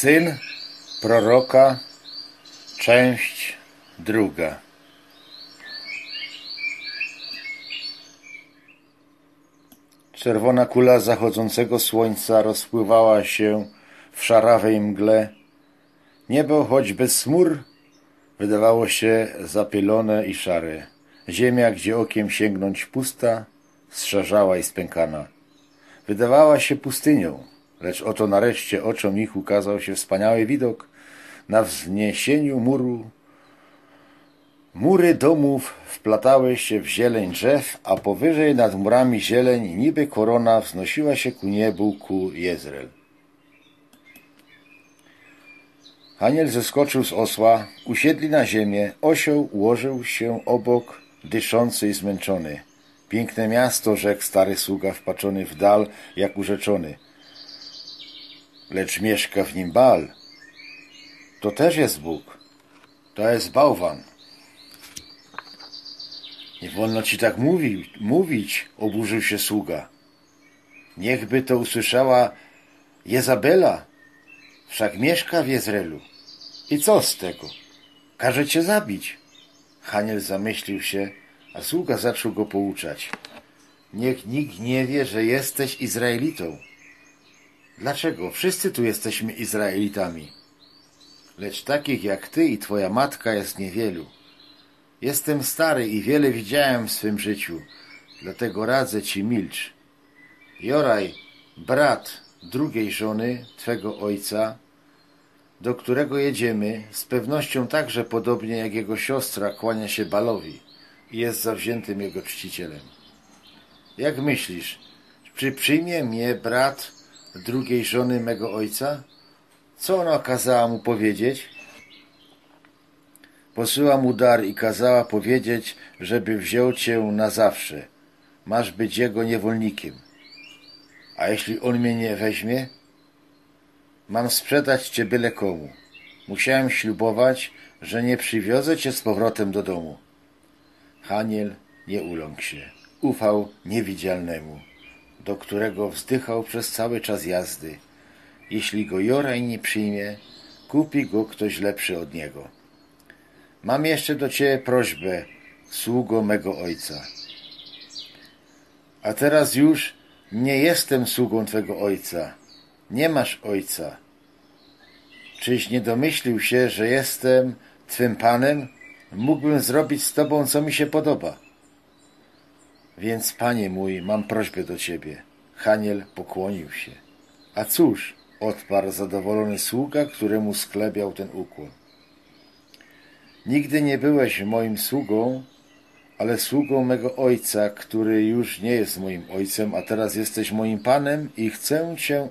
Syn proroka, część druga. Czerwona kula zachodzącego słońca rozpływała się w szarawej mgle. Niebo, choć bez chmur, wydawało się zapylone i szare. Ziemia, gdzie okiem sięgnąć pusta, strzarzała i spękana. Wydawała się pustynią, lecz oto nareszcie oczom ich ukazał się wspaniały widok na wzniesieniu muru. Mury domów wplatały się w zieleń drzew, a powyżej nad murami zieleń niby korona wznosiła się ku niebu ku Jezreel. Haniel zeskoczył z osła, usiedli na ziemię, osioł ułożył się obok, dyszący i zmęczony. Piękne miasto, rzekł stary sługa wpaczony w dal, jak urzeczony. Lecz mieszka w nim Bal. To też jest Bóg. To jest bałwan. Nie wolno ci tak mówić, mówić, oburzył się sługa. Niechby to usłyszała Jezabela, wszak mieszka w Jezrelu. I co z tego? Każe cię zabić. Haniel zamyślił się, a sługa zaczął go pouczać. Niech nikt nie wie, że jesteś Izraelitą. Dlaczego? Wszyscy tu jesteśmy Izraelitami. Lecz takich jak ty i twoja matka jest niewielu. Jestem stary i wiele widziałem w swym życiu, dlatego radzę ci milcz. Joraj, brat drugiej żony, twego ojca, do którego jedziemy, z pewnością także podobnie jak jego siostra kłania się Balowi i jest zawziętym jego czcicielem. Jak myślisz, czy przyjmie mnie brat drugiej żony mego ojca? Co ona kazała mu powiedzieć? Posyła mu dar i kazała powiedzieć, żeby wziął cię na zawsze. Masz być jego niewolnikiem. A jeśli on mnie nie weźmie? Mam sprzedać cię byle komu. Musiałem ślubować, że nie przywiozę cię z powrotem do domu. Haniel nie uląkł się. Ufał niewidzialnemu, do którego wzdychał przez cały czas jazdy. Jeśli go Joraj nie przyjmie, kupi go ktoś lepszy od niego. Mam jeszcze do ciebie prośbę, sługo mego ojca. A teraz już nie jestem sługą twego ojca. Nie masz ojca. Czyś nie domyślił się, że jestem twym panem? Mógłbym zrobić z tobą, co mi się podoba. Więc, panie mój, mam prośbę do ciebie. Haniel pokłonił się. A cóż, odparł zadowolony sługa, któremu sklebiał ten ukłon. Nigdy nie byłeś moim sługą, ale sługą mego ojca, który już nie jest moim ojcem, a teraz jesteś moim panem i chcę cię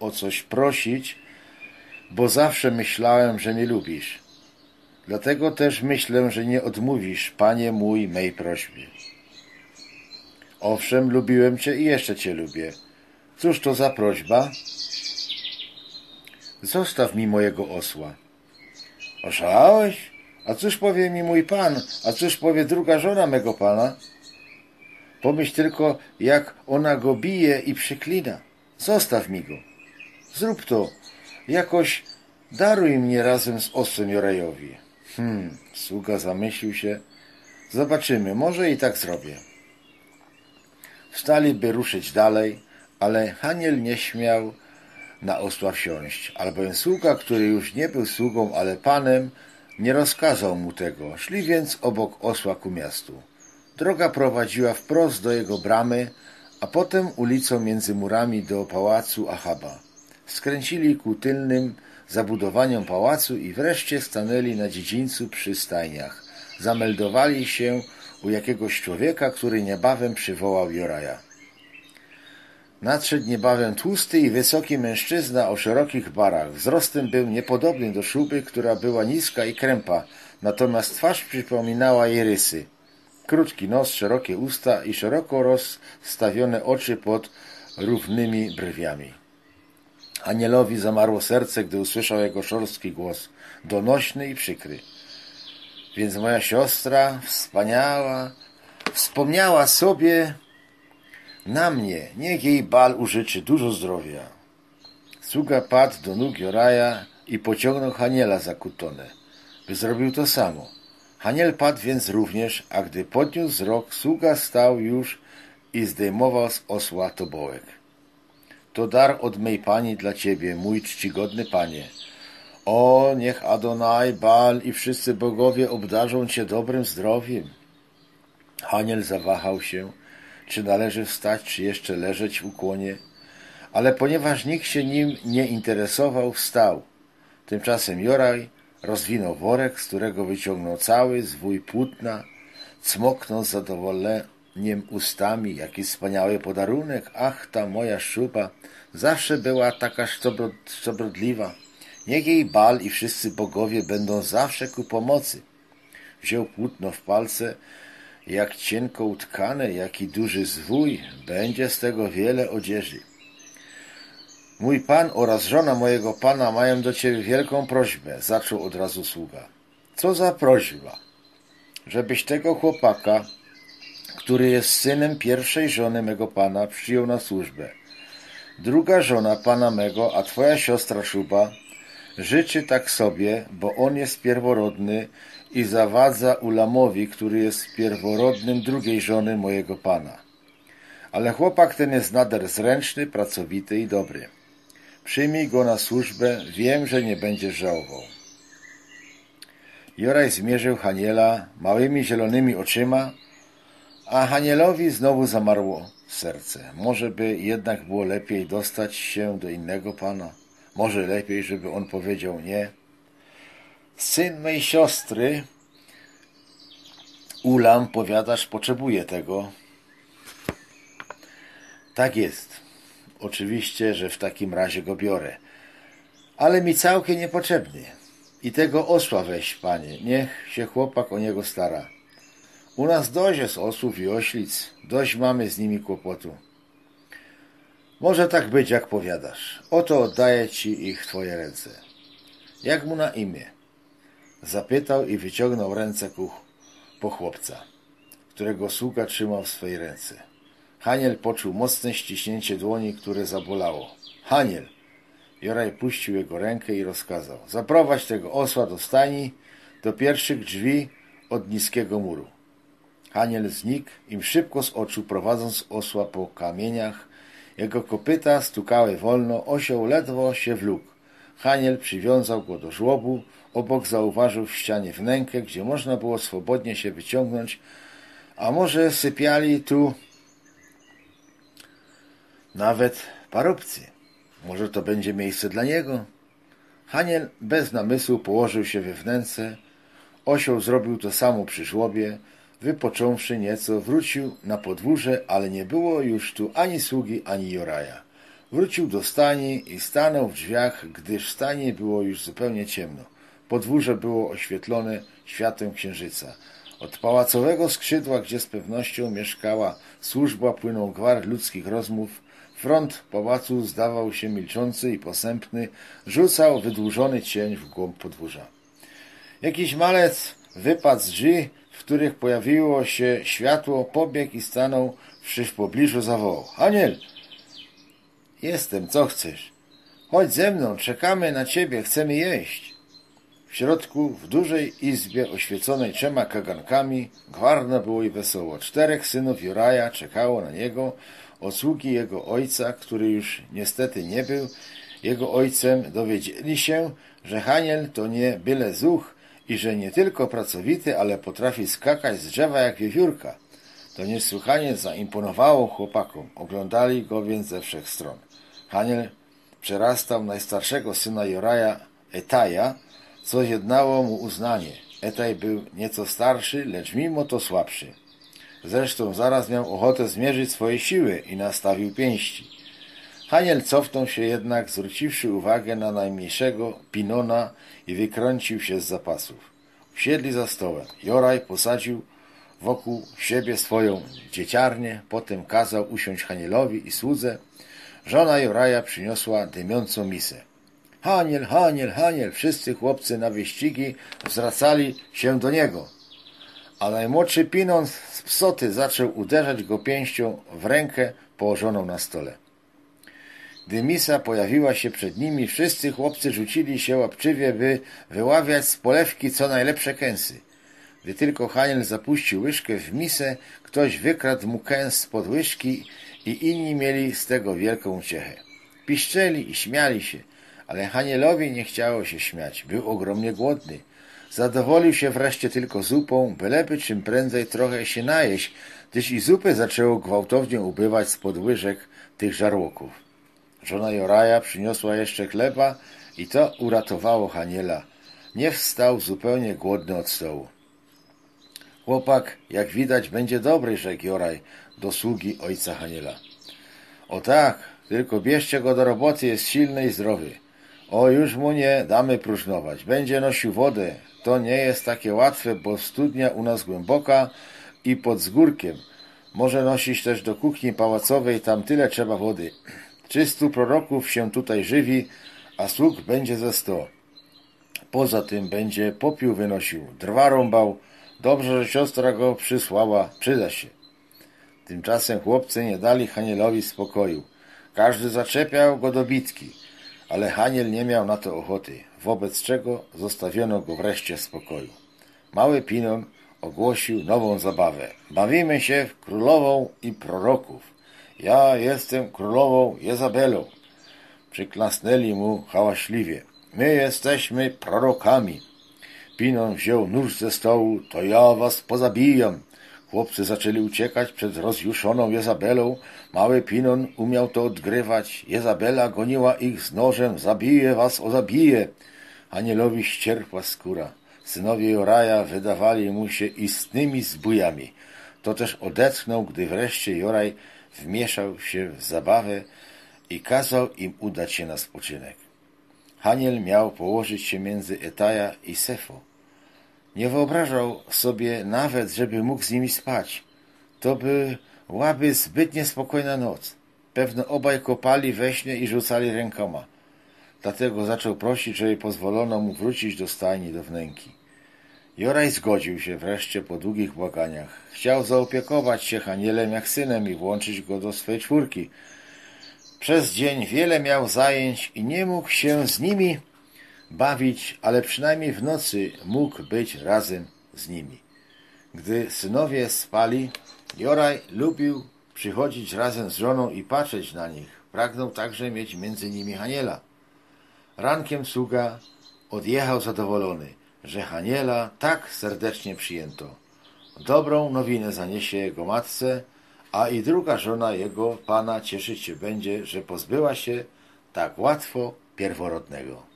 o coś prosić, bo zawsze myślałem, że mnie lubisz. Dlatego też myślę, że nie odmówisz, panie mój, mej prośbie. Owszem, lubiłem cię i jeszcze cię lubię. Cóż to za prośba? Zostaw mi mojego osła. Oszalałeś? A cóż powie mi mój pan? A cóż powie druga żona mego pana? Pomyśl tylko, jak ona go bije i przyklina. Zostaw mi go. Zrób to. Jakoś daruj mnie razem z osem Jorajowi. Hmm, sługa zamyślił się. Zobaczymy, może i tak zrobię. Wstali, by ruszyć dalej, ale Haniel nie śmiał na osła wsiąść, albowiem sługa, który już nie był sługą, ale panem, nie rozkazał mu tego. Szli więc obok osła ku miastu. Droga prowadziła wprost do jego bramy, a potem ulicą między murami do pałacu Achaba. Skręcili ku tylnym zabudowaniom pałacu i wreszcie stanęli na dziedzińcu przy stajniach. Zameldowali się u jakiegoś człowieka, który niebawem przywołał Joraja. Nadszedł niebawem tłusty i wysoki mężczyzna o szerokich barach. Wzrostem był niepodobny do szuby, która była niska i krępa, natomiast twarz przypominała jej rysy. Krótki nos, szerokie usta i szeroko rozstawione oczy pod równymi brwiami. Anielowi zamarło serce, gdy usłyszał jego szorstki głos, donośny i przykry. Więc moja siostra, wspaniała, wspomniała sobie na mnie, niech jej bal użyczy dużo zdrowia. Sługa padł do nóg Joraja i pociągnął Haniela za kutonę, by zrobił to samo. Haniel padł więc również, a gdy podniósł wzrok, sługa stał już i zdejmował z osła tobołek. To dar od mej pani dla ciebie, mój czcigodny panie. O, niech Adonai, Baal i wszyscy bogowie obdarzą cię dobrym zdrowiem. Haniel zawahał się, czy należy wstać, czy jeszcze leżeć w ukłonie, ale ponieważ nikt się nim nie interesował, wstał. Tymczasem Joraj rozwinął worek, z którego wyciągnął cały zwój płótna, cmoknął z zadowoleniem ustami, jaki wspaniały podarunek, ach, ta moja szuba zawsze była taka szczodrodliwa. Niech jej bal i wszyscy bogowie będą zawsze ku pomocy. Wziął płótno w palce, jak cienko utkane, jaki duży zwój, będzie z tego wiele odzieży. Mój pan oraz żona mojego pana mają do ciebie wielką prośbę, zaczął od razu sługa. Co za prośba? Żebyś tego chłopaka, który jest synem pierwszej żony mego pana, przyjął na służbę. Druga żona pana mego, a twoja siostra Szuba, życzy tak sobie, bo on jest pierworodny i zawadza Ulamowi, który jest pierworodnym drugiej żony mojego pana. Ale chłopak ten jest nader zręczny, pracowity i dobry. Przyjmij go na służbę, wiem, że nie będziesz żałował. Joraj zmierzył Haniela małymi zielonymi oczyma, a Hanielowi znowu zamarło serce. Może by jednak było lepiej dostać się do innego pana. Może lepiej, żeby on powiedział nie. Syn mej siostry, Ulam, powiadasz, potrzebuje tego. Tak jest. Oczywiście, że w takim razie go biorę. Ale mi całkiem niepotrzebny. I tego osła weź, panie. Niech się chłopak o niego stara. U nas dość jest osłów i oślic. Dość mamy z nimi kłopotu. Może tak być, jak powiadasz. Oto oddaję ci ich twoje ręce. Jak mu na imię? Zapytał i wyciągnął ręce ku, po chłopca, którego sługa trzymał w swojej ręce. Haniel poczuł mocne ściśnięcie dłoni, które zabolało. Haniel! Joraj puścił jego rękę i rozkazał. Zaprowadź tego osła do stajni, do pierwszych drzwi od niskiego muru. Haniel znikł im szybko z oczu, prowadząc osła po kamieniach. Jego kopyta stukały wolno, osioł ledwo się wlókł. Haniel przywiązał go do żłobu, obok zauważył w ścianie wnękę, gdzie można było swobodnie się wyciągnąć, a może sypiali tu nawet parobcy. Może to będzie miejsce dla niego? Haniel bez namysłu położył się we wnęce. Osioł zrobił to samo przy żłobie. Wypocząwszy nieco, wrócił na podwórze, ale nie było już tu ani sługi, ani Joraja. Wrócił do stani i stanął w drzwiach, gdyż w stanie było już zupełnie ciemno. Podwórze było oświetlone światłem księżyca. Od pałacowego skrzydła, gdzie z pewnością mieszkała służba, płynął gwar ludzkich rozmów, Front pałacu zdawał się milczący i posępny, rzucał wydłużony cień w głąb podwórza. Jakiś malec wypadł z drzwi, których pojawiło się światło, pobiegł i stanął w pobliżu zawołał. Haniel! Jestem, co chcesz? Chodź ze mną, czekamy na ciebie, chcemy jeść. W środku, w dużej izbie oświeconej trzema kagankami, gwarno było i wesoło. Czterech synów Juraja czekało na niego, Osługi jego ojca, który już niestety nie był, jego ojcem dowiedzieli się, że Haniel to nie byle zuch i że nie tylko pracowity, ale potrafi skakać z drzewa jak wiewiórka. To niesłychanie zaimponowało chłopakom. Oglądali go więc ze wszech stron. Haniel przerastał najstarszego syna Joraja, Etaja, co jednało mu uznanie. Etaj był nieco starszy, lecz mimo to słabszy. Zresztą zaraz miał ochotę zmierzyć swoje siły i nastawił pięści. Haniel cofnął się jednak, zwróciwszy uwagę na najmniejszego Pinona i wykręcił się z zapasów. Usiedli za stołem. Joraj posadził wokół siebie swoją dzieciarnię, potem kazał usiąść Hanielowi i słudze. Żona Joraja przyniosła dymiącą misę. Haniel, Haniel, Haniel! Wszyscy chłopcy na wyścigi zwracali się do niego a najmłodszy Pinon z psoty zaczął uderzać go pięścią w rękę położoną na stole. Gdy misa pojawiła się przed nimi, wszyscy chłopcy rzucili się łapczywie, by wyławiać z polewki co najlepsze kęsy. Gdy tylko Haniel zapuścił łyżkę w misę, ktoś wykradł mu kęs spod łyżki i inni mieli z tego wielką uciechę. Piszczeli i śmiali się, ale Hanielowi nie chciało się śmiać. Był ogromnie głodny. Zadowolił się wreszcie tylko zupą, byleby czym prędzej trochę się najeść, gdyż i zupy zaczęło gwałtownie ubywać spod łyżek tych żarłoków. Żona Joraja przyniosła jeszcze chleba i to uratowało Haniela. Nie wstał zupełnie głodny od stołu. Chłopak, jak widać, będzie dobry, rzekł Joraj do sługi ojca Haniela. O tak, tylko bierzcie go do roboty, jest silny i zdrowy. O, już mu nie damy próżnować. Będzie nosił wodę. To nie jest takie łatwe, bo studnia u nas głęboka i pod zgórkiem. Może nosić też do kuchni pałacowej, tam tyle trzeba wody. Trzystu proroków się tutaj żywi, a sług będzie ze sto. Poza tym będzie popiół wynosił, drwa rąbał. Dobrze, że siostra go przysłała, przyda się. Tymczasem chłopcy nie dali Hanielowi spokoju. Każdy zaczepiał go do bitki, ale Haniel nie miał na to ochoty, wobec czego zostawiono go wreszcie w spokoju. Mały Pinon ogłosił nową zabawę. Bawimy się w królową i proroków. Ja jestem królową Jezabelą. Przyklasnęli mu hałaśliwie. My jesteśmy prorokami. Pinon wziął nóż ze stołu. To ja was pozabijam. Chłopcy zaczęli uciekać przed rozjuszoną Jezabelą. Mały Pinon umiał to odgrywać. Jezabela goniła ich z nożem. Zabije was, o zabije. Anielowi ścierpła skóra. Synowie Joraja wydawali mu się istnymi zbójami. To też odetchnął, gdy wreszcie Joraj wmieszał się w zabawę i kazał im udać się na spoczynek. Haniel miał położyć się między Etaja i Sefo. Nie wyobrażał sobie nawet, żeby mógł z nimi spać. To byłaby zbyt niespokojna noc. Pewno obaj kopali we śnie i rzucali rękoma. Dlatego zaczął prosić, żeby pozwolono mu wrócić do stajni do wnęki. Joraj zgodził się wreszcie po długich błaganiach. Chciał zaopiekować się Hanielem jak synem i włączyć go do swej czwórki. Przez dzień wiele miał zajęć i nie mógł się z nimi bawić, ale przynajmniej w nocy mógł być razem z nimi. Gdy synowie spali, Joraj lubił przychodzić razem z żoną i patrzeć na nich. Pragnął także mieć między nimi Haniela. Rankiem sługa odjechał zadowolony, że Haniela tak serdecznie przyjęto. Dobrą nowinę zaniesie jego matce, a i druga żona jego pana cieszyć się będzie, że pozbyła się tak łatwo pierworodnego.